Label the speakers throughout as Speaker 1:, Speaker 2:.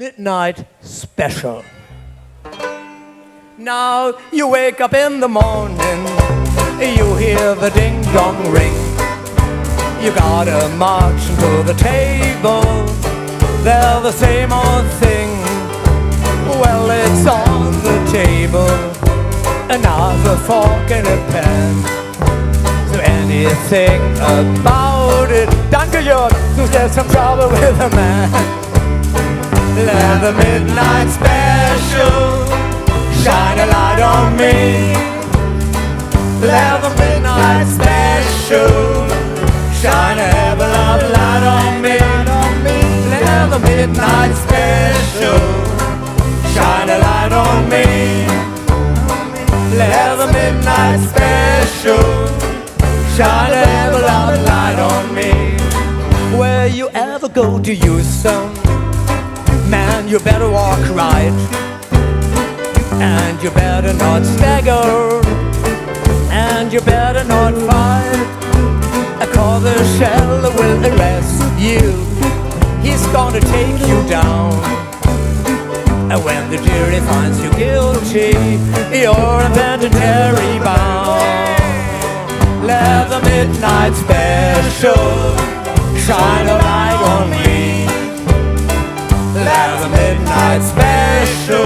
Speaker 1: midnight special. Now you wake up in the morning, you hear the ding dong ring. You gotta march to the table, they're the same old thing. Well, it's on the table, another fork and a pen. So anything about it, Danke Jörg, so there's some trouble with a man. Let the midnight special shine a light on me. Let the midnight special shine a heaven of light on me. Let the midnight special shine a light on me. Let the midnight special shine a heaven of light on me. Where you ever go to Houston you better walk right. And you better not stagger. And you better not fight Cause the shell will arrest you. He's gonna take you down. And when the jury finds you guilty You're a penitentiary bound Let the midnight special Shine a light on me let the midnight special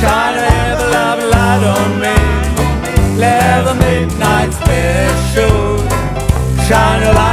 Speaker 1: shine a heavy love light on me. Let the midnight special shine a light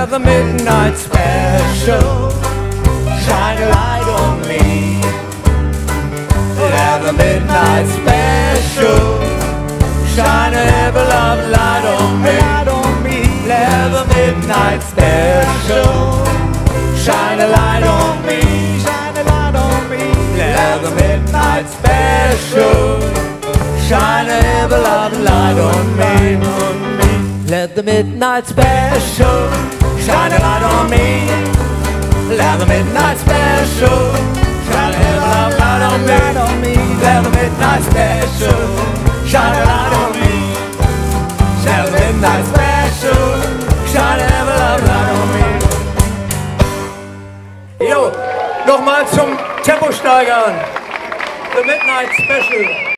Speaker 1: Let the midnight special shine a light on me. Let the midnight special shine a heavy love light on me. Let the midnight special shine a light on me. Shine a light on me. Let the midnight special shine a heavy love light on me. Let the midnight special shine a light on me. Let the midnight special shine a light, on me. Let the midnight special shine a light on me. Let the midnight special shine a light on me. Jo, nochmal zum Tempo steigern. The Midnight Special.